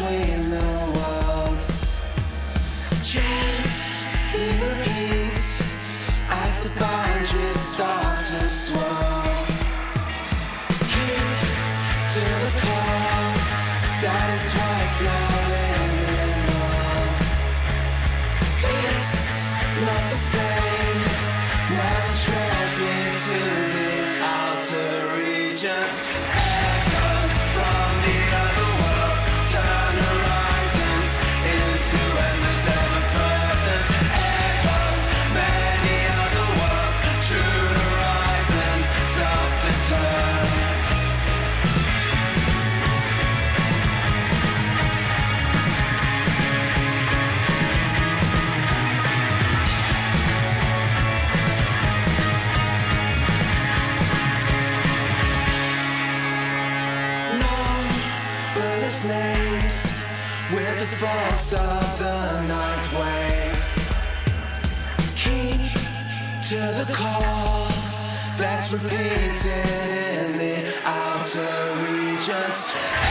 between the worlds, Chance it repeats as the boundaries start to swirl. Keep to the call that is twice not liminal. It's not the same. Numberless names with the force of the ninth wave. Keep to the call that's repeated in the outer regions.